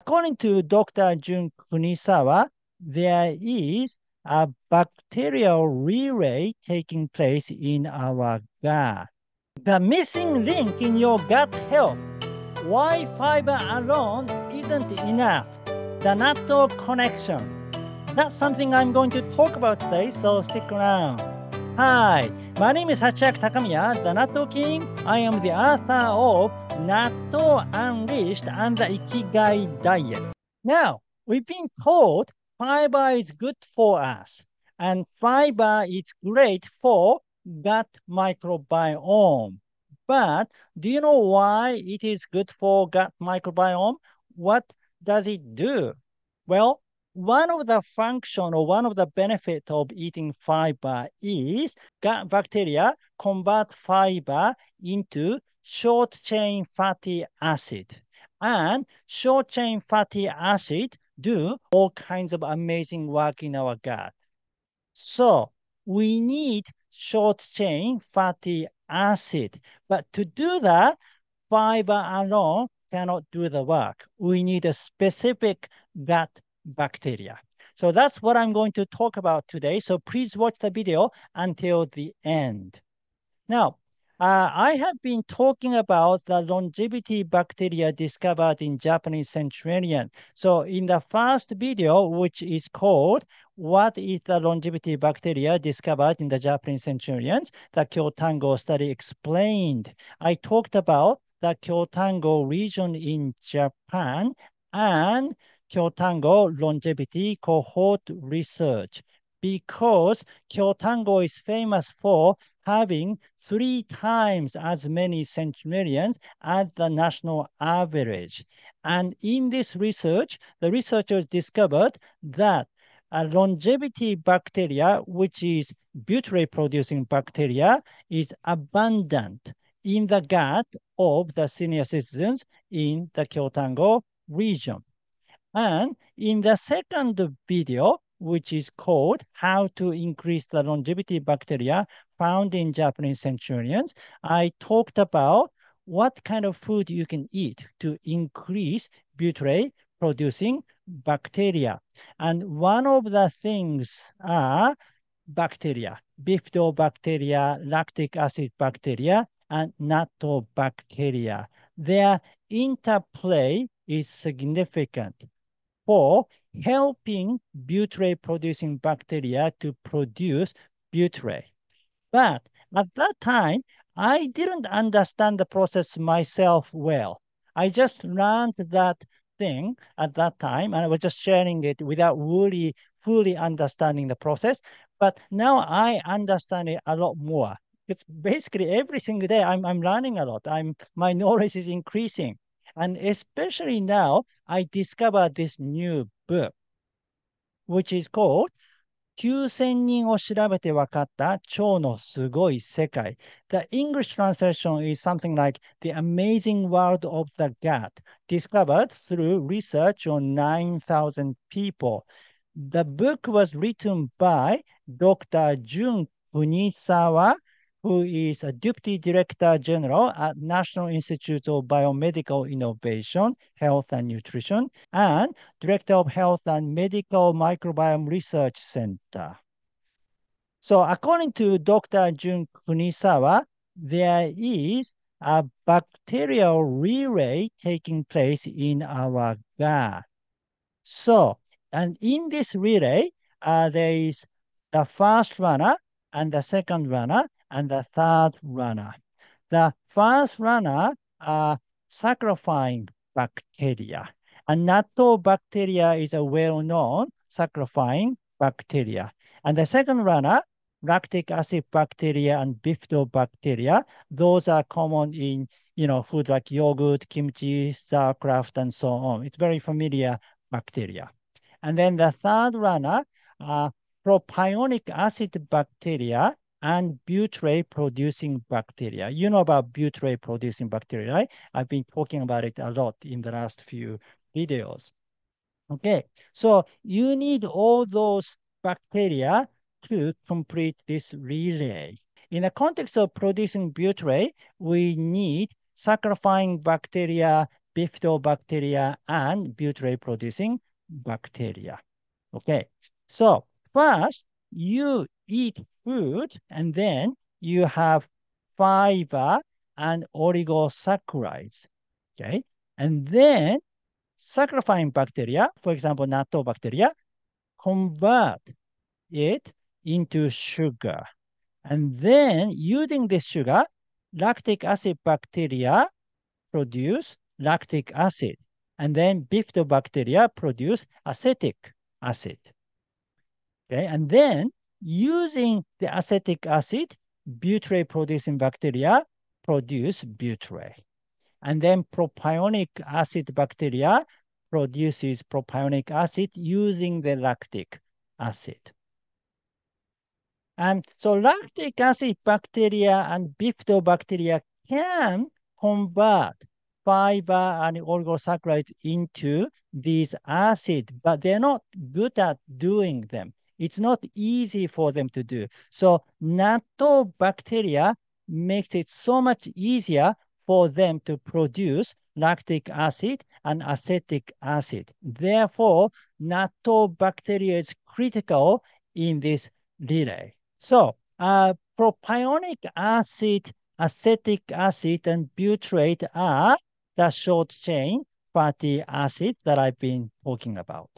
According to Dr. Jun Kunisawa, there is a bacterial relay taking place in our gut. The missing link in your gut health. Why fiber alone isn't enough. The natto connection. That's something I'm going to talk about today, so stick around. Hi, my name is Hachiaki Takamiya, the Natto King. I am the author of Natto Unleashed and the Ikigai Diet. Now, we've been told fiber is good for us, and fiber is great for gut microbiome. But do you know why it is good for gut microbiome? What does it do? Well, one of the function or one of the benefit of eating fiber is gut bacteria convert fiber into short chain fatty acid. And short chain fatty acid do all kinds of amazing work in our gut. So we need short chain fatty acid. But to do that, fiber alone cannot do the work. We need a specific gut bacteria. So that's what I'm going to talk about today. So please watch the video until the end. Now, uh, I have been talking about the longevity bacteria discovered in Japanese centurion. So in the first video, which is called What is the longevity bacteria discovered in the Japanese centurions, the Kyotango study explained. I talked about the Kyotango region in Japan and Kyotango longevity cohort research because Kyotango is famous for having three times as many centenarians as the national average. And in this research, the researchers discovered that a longevity bacteria, which is butyrate producing bacteria, is abundant in the gut of the senior citizens in the Kyotango region. And in the second video, which is called How to Increase the Longevity Bacteria found in Japanese centurions, I talked about what kind of food you can eat to increase butyrate producing bacteria. And one of the things are bacteria, bifidobacteria, lactic acid bacteria, and natto bacteria. Their interplay is significant for helping butyrate producing bacteria to produce butyrate. But at that time, I didn't understand the process myself well. I just learned that thing at that time and I was just sharing it without really fully understanding the process. But now I understand it a lot more. It's basically every single day I'm, I'm learning a lot. I'm my knowledge is increasing. And especially now, I discovered this new book, which is called 9000人を調べて分かった超のすごい世界。The English translation is something like The Amazing World of the Gut, discovered through research on 9,000 people. The book was written by Dr. Jun Kunisawa who is a Deputy Director General at National Institute of Biomedical Innovation, Health and Nutrition, and Director of Health and Medical Microbiome Research Center. So according to Dr. Jun Kunisawa, there is a bacterial relay taking place in our gut. So, and in this relay, uh, there is the first runner and the second runner, and the third runner. The first runner are saccharifying bacteria. And natto bacteria is a well-known saccharifying bacteria. And the second runner, lactic acid bacteria and bifidobacteria, those are common in you know, food like yogurt, kimchi, sauerkraut, and so on. It's very familiar bacteria. And then the third runner are propionic acid bacteria and butyrate producing bacteria. You know about butyrate producing bacteria, right? I've been talking about it a lot in the last few videos. Okay, so you need all those bacteria to complete this relay. In the context of producing butyrate, we need saccharifying bacteria, bifidobacteria and butyrate producing bacteria. Okay, so first you eat food and then you have fiber and oligosaccharides. Okay, and then saccharifying bacteria, for example, natto bacteria, convert it into sugar. And then using this sugar, lactic acid bacteria produce lactic acid. And then bifidobacteria produce acetic acid. Okay, and then using the acetic acid, butyrate producing bacteria produce butyrate. And then propionic acid bacteria produces propionic acid using the lactic acid. And so lactic acid bacteria and bifidobacteria can convert fiber and oligosaccharides into these acids, but they're not good at doing them. It's not easy for them to do. So natto bacteria makes it so much easier for them to produce lactic acid and acetic acid. Therefore, natto bacteria is critical in this relay. So uh, propionic acid, acetic acid, and butyrate are the short chain fatty acids that I've been talking about.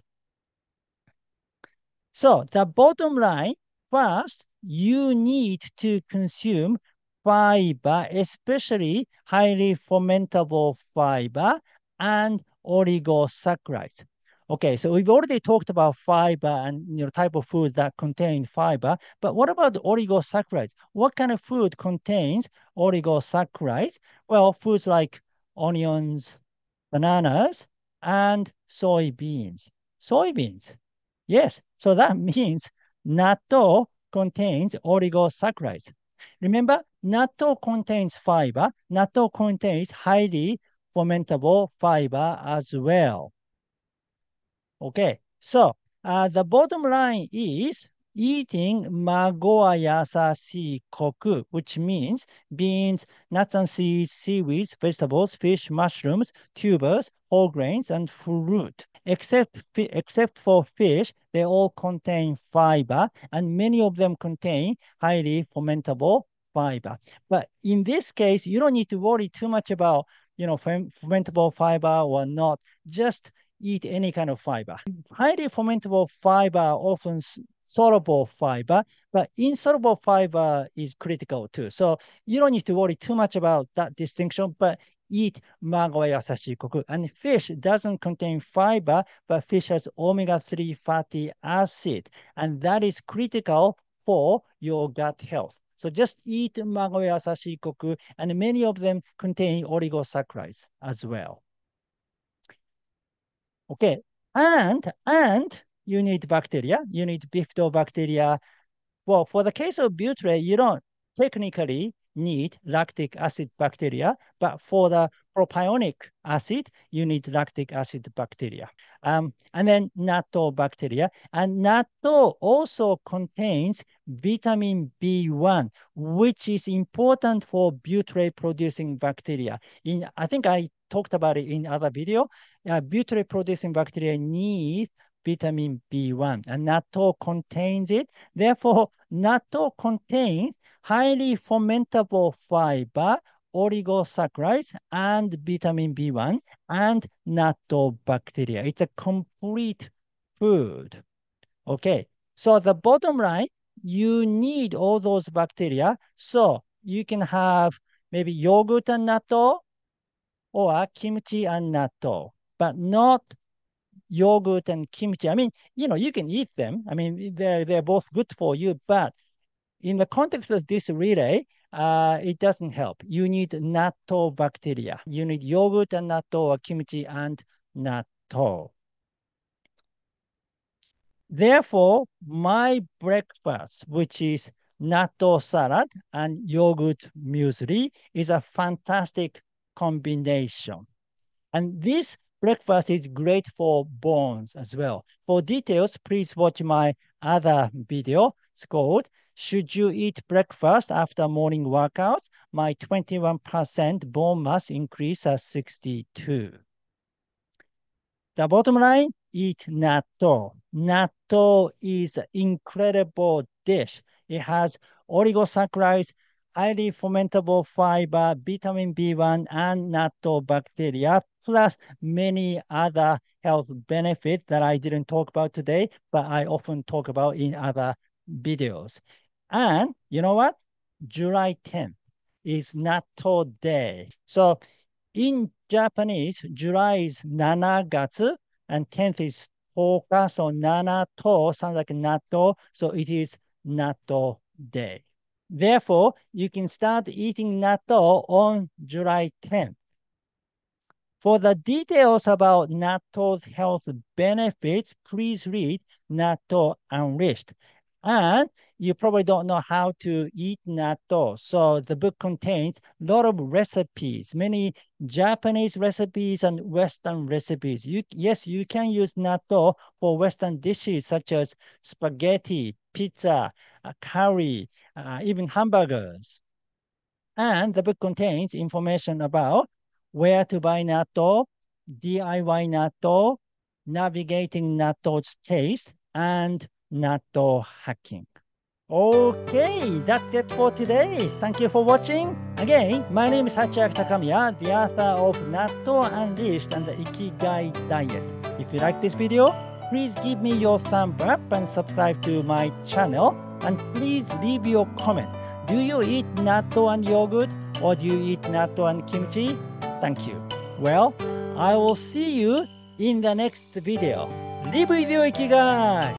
So the bottom line, first, you need to consume fiber, especially highly fermentable fiber and oligosaccharides. Okay, so we've already talked about fiber and you know type of food that contain fiber, but what about oligosaccharides? What kind of food contains oligosaccharides? Well, foods like onions, bananas, and soybeans. Soybeans. Yes, so that means natto contains oligosaccharides. Remember, natto contains fiber. Natto contains highly fermentable fiber as well. Okay, so uh, the bottom line is eating magoa yasashi koku, which means beans, nuts and seeds, seaweeds, vegetables, fish, mushrooms, tubers, whole grains, and fruit. Except, except for fish, they all contain fiber, and many of them contain highly fermentable fiber. But in this case, you don't need to worry too much about, you know, fermentable fiber or not. Just eat any kind of fiber. Highly fermentable fiber often soluble fiber, but insoluble fiber is critical too. So you don't need to worry too much about that distinction, but eat magoa yasashi koku. And fish doesn't contain fiber, but fish has omega-3 fatty acid, and that is critical for your gut health. So just eat magoa yasashi koku, and many of them contain oligosaccharides as well. Okay, and and you need bacteria, you need bifidobacteria. Well, for the case of butyrate, you don't technically need lactic acid bacteria, but for the propionic acid, you need lactic acid bacteria. Um, and then natto bacteria. And natto also contains vitamin B1, which is important for butyrate producing bacteria. In I think I talked about it in other video. Uh, butyrate producing bacteria need vitamin B1 and natto contains it. Therefore, natto contains highly fermentable fiber, oligosaccharides, and vitamin B1 and natto bacteria. It's a complete food. Okay, so the bottom line, you need all those bacteria. So you can have maybe yogurt and natto or kimchi and natto, but not yogurt and kimchi. I mean, you know, you can eat them. I mean, they're, they're both good for you, but in the context of this relay, uh, it doesn't help. You need natto bacteria. You need yogurt and natto or kimchi and natto. Therefore, my breakfast, which is natto salad and yogurt muesli, is a fantastic combination. And this breakfast is great for bones as well. For details, please watch my other video. It's called Should You Eat Breakfast After Morning Workouts? My 21% bone mass increase at 62. The bottom line, eat natto. Natto is an incredible dish. It has oligosaccharides, highly fermentable fiber, vitamin B1, and natto bacteria, plus many other health benefits that I didn't talk about today, but I often talk about in other videos. And you know what? July 10th is Natto Day. So in Japanese, July is Nanagatsu and 10th is Toka. So Nanato sounds like Natto. So it is Natto Day. Therefore, you can start eating natto on July 10th. For the details about natto's health benefits, please read Natto Unleashed. And you probably don't know how to eat natto. So the book contains a lot of recipes, many Japanese recipes and Western recipes. You, yes, you can use natto for Western dishes such as spaghetti, pizza, uh, curry, uh, even hamburgers. And the book contains information about where to buy natto, DIY natto, navigating natto's taste, and natto hacking. Okay, that's it for today. Thank you for watching. Again, my name is Hachiaki Takamiya, the author of Natto Unleashed and the Ikigai Diet. If you like this video, please give me your thumb up and subscribe to my channel. And please leave your comment. Do you eat natto and yogurt or do you eat natto and kimchi? Thank you. Well, I will see you in the next video. Live with your Ikigai!